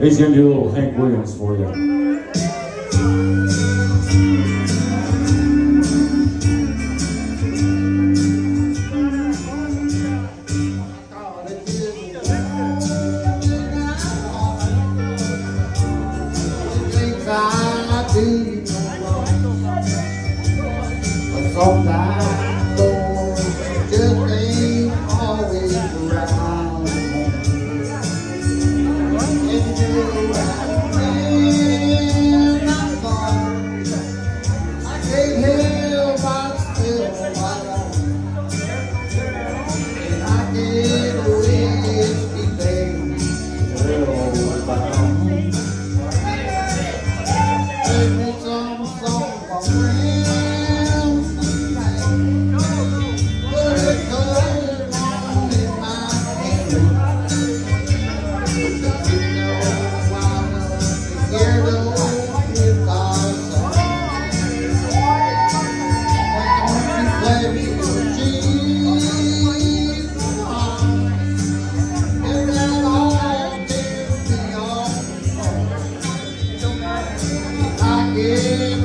He's going to do a little Hank Williams for you. Cause I just ain't always around. Yeah.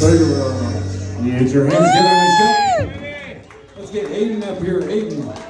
Thank you very much. You get your hands together. Let's get Aiden up here. Aiden.